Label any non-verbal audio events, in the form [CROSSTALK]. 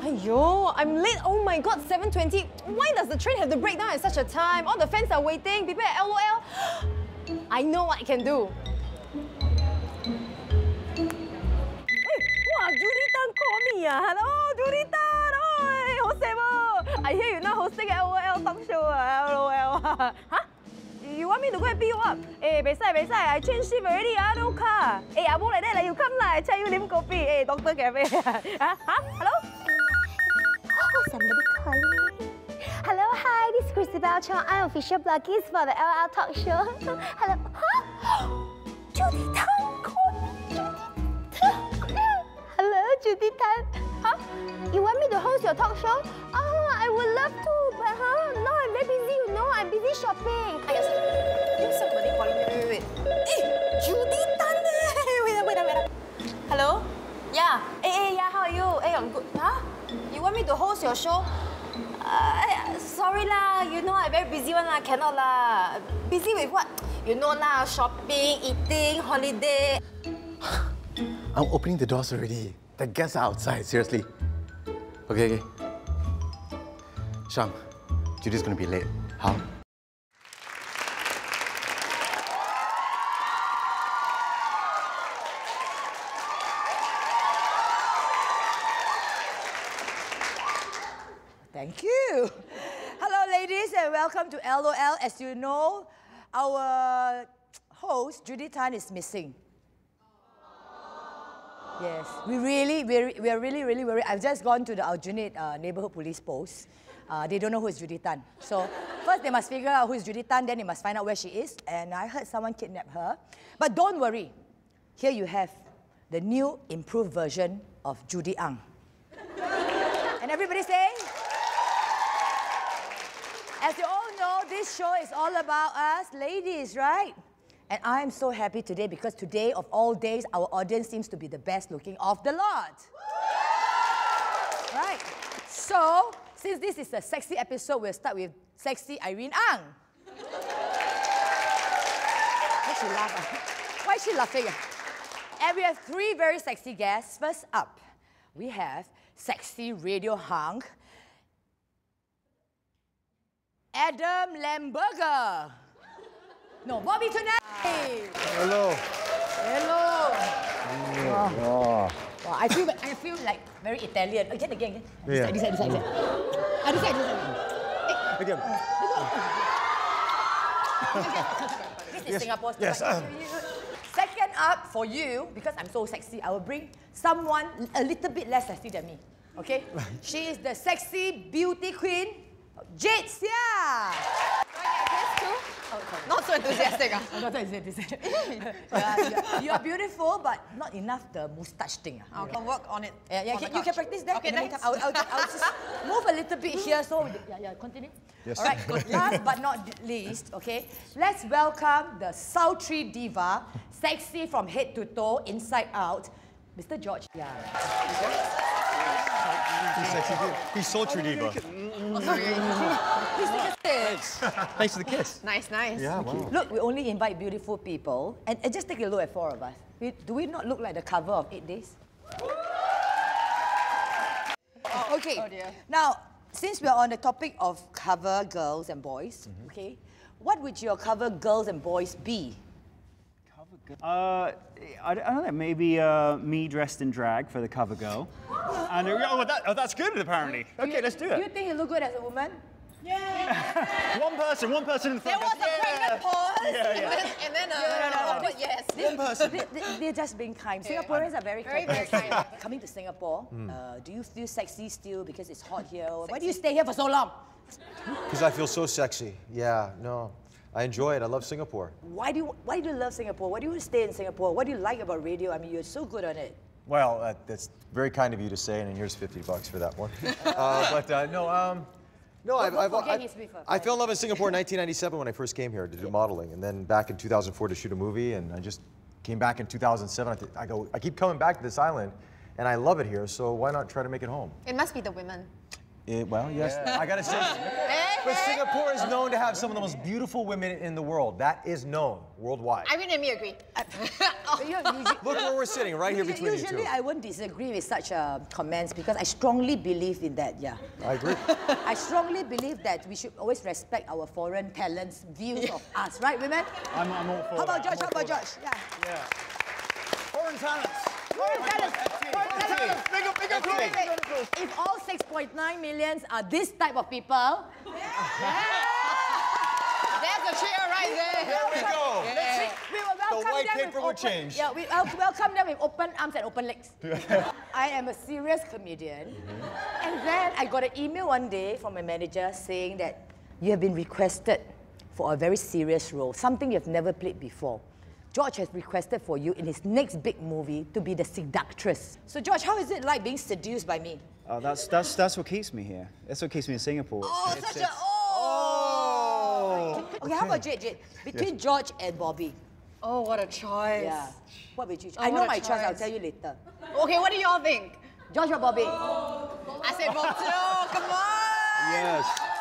Ayo, I'm late. Oh my god, 7.20. Why does the train have to break down at such a time? All the fans are waiting, people at LOL. [GASPS] I know what I can do. Hey, wow, Juritan called me. Ah. Hello, Juritan. Oi, Josebo. I hear you're not hosting LOL talk show. Ah. LOL. [LAUGHS] huh? You want me to go and pick you up? Eh, hey, beside, beside, I change shift already, ah, no car. Eh, hey, I won't like that, like you come lah, I check you lim kopi. Hey, Dr. Cafe. huh? [LAUGHS] huh? Hello? Oh, somebody calling me. Hello, hi, this is Christabel Chong. I'm official blogger for the LL Talk Show. [LAUGHS] Hello. Huh? [GASPS] Judee Tan called me. Judee Tan. [LAUGHS] Hello, Judee Tan. Huh? You want me to host your talk show? Oh, I would love to, but huh? No, I'm very busy, you know. I'm busy shopping. I guess there's somebody calling me. Wait, wait, wait. Eh, Judee Tan. [LAUGHS] Wait, wait, wait. Hello? Yeah. Eh, eh, yeah, how are you? Eh, I'm good. You want me to host your show? Uh, sorry lah, you know I'm very busy one lah, cannot lah. Busy with what? You know lah, shopping, eating, holiday. [SIGHS] I'm opening the doors already. The guests are outside, seriously. Okay, okay. Judee's gonna be late. How? Thank you. Hello, ladies, and welcome to LOL. As you know, our host, Judee Tan, is missing. Yes, we really, we're, we are really, really worried. I've just gone to the Aljunied uh, neighborhood police post. Uh, they don't know who is Judee Tan. So first they must figure out who is Judee Tan, then they must find out where she is. And I heard someone kidnapped her. But don't worry. Here you have the new improved version of Judy Ang. and everybody say, as you all know, this show is all about us ladies, right? And I'm so happy today because today, of all days, our audience seems to be the best looking of the lot. Right. So, since this is a sexy episode, we'll start with sexy Irene Ang. Why she laugh? ah? [LAUGHS] Why is she laughing? And we have three very sexy guests. First up, we have sexy radio hunk, Adam Lemberger. No, Bobby Tonelli. Hello. Hello. Oh. Wow, I feel I feel like very Italian. Again, again, again. This Yeah. side, this side, this side, this side. Ah, this side, this side. Again. This is Singapore's yes. Second up for you, because I'm so sexy, I will bring someone a little bit less sexy than me. Okay? [LAUGHS] she is the sexy beauty queen, Jade Seah. Not so enthusiastic. ah. Oh, [LAUGHS] not that is it, yeah, yeah. You are beautiful, but not enough the moustache thing. ah. I'll work on it. Yeah, yeah, on the can, you can couch. practice that. Okay, in the thanks. I'll, I'll, I'll just [LAUGHS] move a little bit here. So, yeah, yeah, continue. Yes. All right, last but not least, okay, let's welcome the sultry diva, sexy from head to toe, inside out, Mr. George. Yeah. He's sexy dude. He's sultry diva. Please take a seat. Thanks for the kiss. Nice, nice. Yeah, wow. Look, we only invite beautiful people, and, and just take a look at four of us. We, do we not look like the cover of Eight Days? Oh, okay. Oh dear. Now, since we're on the topic of cover girls and boys, mm-hmm. okay, what would your cover girls and boys be? Uh, I, I don't know, maybe uh, me dressed in drag for the cover girl. [LAUGHS] and uh, Oh, that, oh, that's good, apparently. Okay, let's do it. You it. think you look good as a woman? Yeah. [LAUGHS] one person, one person in the There front. was a goes, pregnant pause, Yeah, yeah. [LAUGHS] and then, and then uh, but yes. One person. They, they, they're just being kind. Singaporeans are very Very, kind. very kind. Coming to Singapore, uh, do you feel sexy still because it's hot here? Why do you stay here for so long? Because I feel so sexy. Yeah, no. I enjoy it. I love Singapore. Why do you, why do you love Singapore? Why do you stay in Singapore? What do you like about radio? I mean, you're so good on it. Well, uh, that's very kind of you to say, and here's 50 bucks for that one. [LAUGHS] uh, but uh, no, um, no, I've, don't I've, I, his beef, I fell in love in Singapore in 1997 when I first came here to do modeling, and then back in 2004 to shoot a movie, and I just came back in 2007. I, th- I go, I keep coming back to this island, and I love it here. So why not try to make it home? It must be the women. It, well, yes, I gotta say. [LAUGHS] But Singapore is known to have some of the most beautiful women in the world. That is known worldwide. I mean, me agree. [LAUGHS] You know, usually- Look where we're sitting, right here between you Usually. I won't disagree with such uh, comments because I strongly believe in that. Yeah, I agree. [LAUGHS] I strongly believe that we should always respect our foreign talents' views of us, right, women? I'm, I'm all for How about that. George? How about for George? Yeah. that. Foreign talents. Foreign talents. Foreign talents. Big up, big up, Wait, big wait, up. wait. If all 6.9 millions are this type of people, There's a cheer right there. There we go. we will welcome white them paper with will open, change. Yeah, we wel- welcome them with open arms and open legs. [LAUGHS] I am a serious comedian, Mm-hmm. and then I got an email one day from my manager saying that you have been requested for a very serious role, something you have never played before. George has requested for you in his next big movie to be the seductress. So, George, how is it like being seduced by me? Oh, that's, that's, that's what keeps me here. That's what keeps me in Singapore. Oh, such a oh! oh! Okay, how about Jade? Jade, [LAUGHS] between George and Bobby, Oh, what a choice. yeah, what would you? Oh, I know my choice. I'll tell you later. Okay, what do y'all think? George or Bobby? I said Bob too. Come on. Yes.